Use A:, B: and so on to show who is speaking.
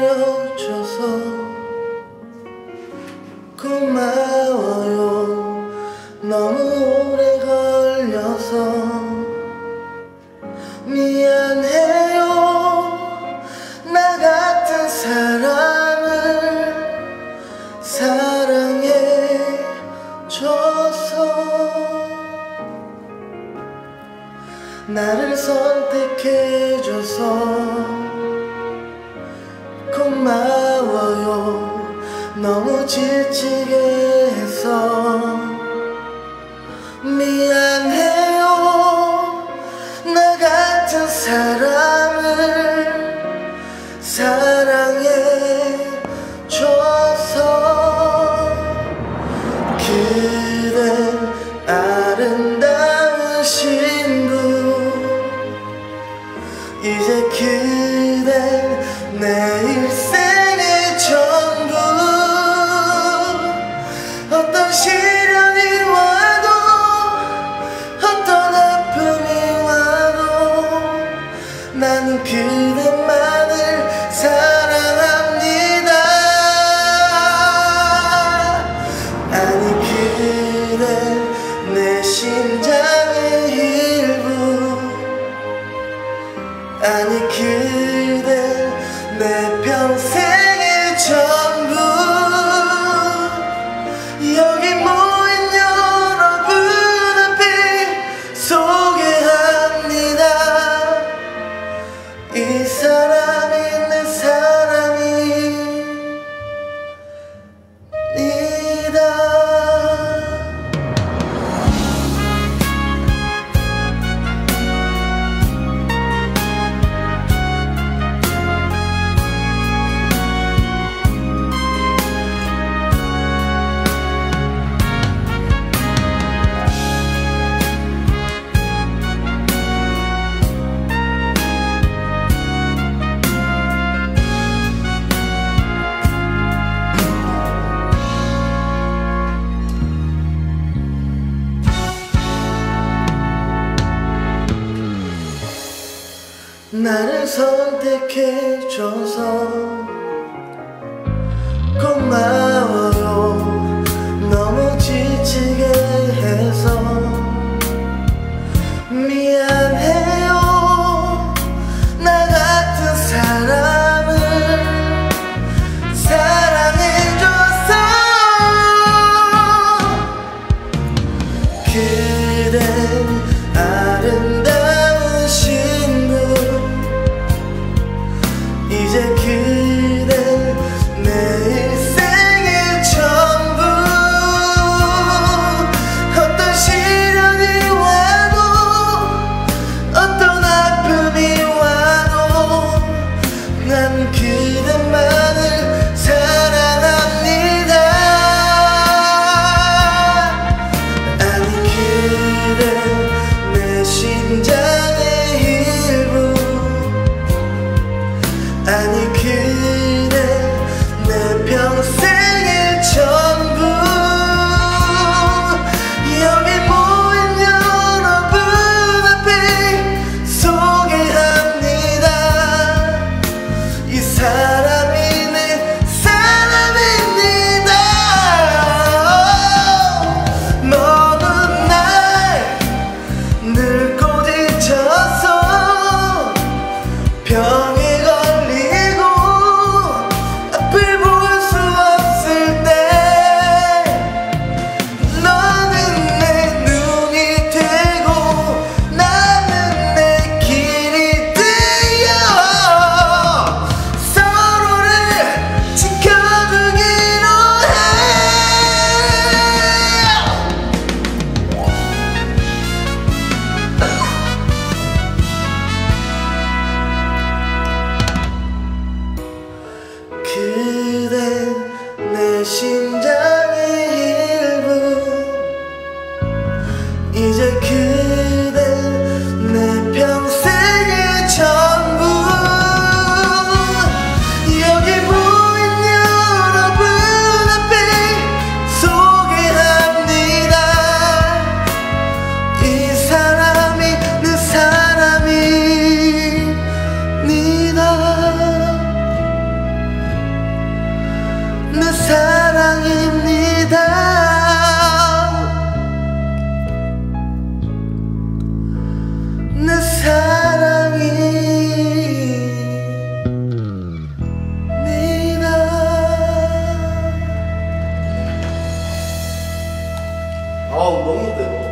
A: 해줘서 고마워요. 너무 오래 걸려서 미안해요. 나 같은 사람을 사랑해줘서 나를 선택해줘서 고마워요. 너무 지치게 해서 미안해요. 나 같은 사람을 사랑해 이제 그댄 내 일생의 전부. 어떤 시련이 와도 어떤 아픔이 와도 나는 그대 나를 선택해줘서 아우 너